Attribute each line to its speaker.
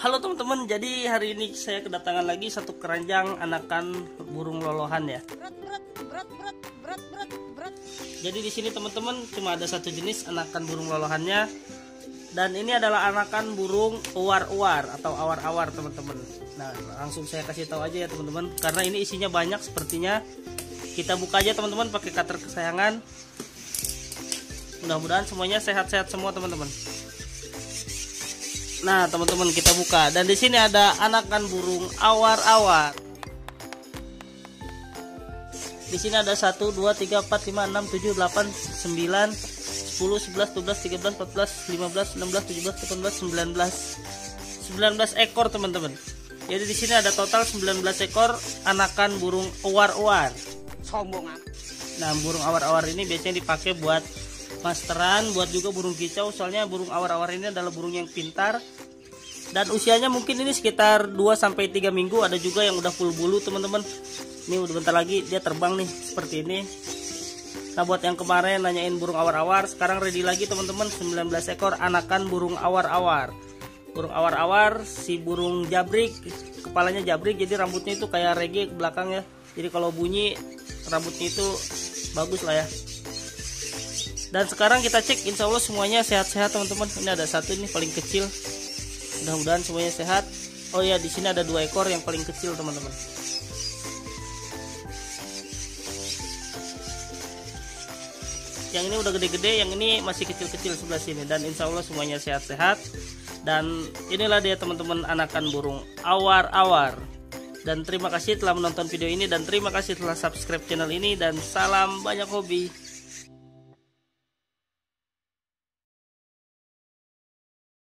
Speaker 1: Halo teman-teman, jadi hari ini saya kedatangan lagi satu keranjang anakan burung lolohan ya. Jadi di sini teman-teman cuma ada satu jenis anakan burung lolohannya dan ini adalah anakan burung uar-uar atau awar-awar teman-teman. Nah langsung saya kasih tahu aja ya teman-teman karena ini isinya banyak sepertinya kita buka aja teman-teman pakai cutter kesayangan. Mudah-mudahan semuanya sehat-sehat semua teman-teman. Nah, teman-teman kita buka dan di sini ada anakan burung awar-awar. Di sini ada 1 2 3 4 5 6 7 8 9 10 11 12 13 14 15 16 17 18 19. 19 ekor, teman-teman. Jadi di sini ada total 19 ekor anakan burung awar-awar. Sombong. Nah, burung awar-awar ini biasanya dipakai buat masteran buat juga burung kicau soalnya burung awar-awar ini adalah burung yang pintar dan usianya mungkin ini sekitar 2 sampai 3 minggu ada juga yang udah full bulu teman-teman ini udah bentar lagi dia terbang nih seperti ini nah buat yang kemarin nanyain burung awar-awar sekarang ready lagi teman-teman 19 ekor anakan burung awar-awar burung awar-awar si burung jabrik kepalanya jabrik jadi rambutnya itu kayak reggae ke belakang ya jadi kalau bunyi rambutnya itu bagus lah ya dan sekarang kita cek insya Allah semuanya sehat-sehat teman-teman ini ada satu ini paling kecil mudah-mudahan semuanya sehat oh ya di sini ada dua ekor yang paling kecil teman-teman yang ini udah gede-gede yang ini masih kecil-kecil sebelah sini dan insya Allah semuanya sehat-sehat dan inilah dia teman-teman anakan burung awar-awar dan terima kasih telah menonton video ini dan terima kasih telah subscribe channel ini dan salam banyak hobi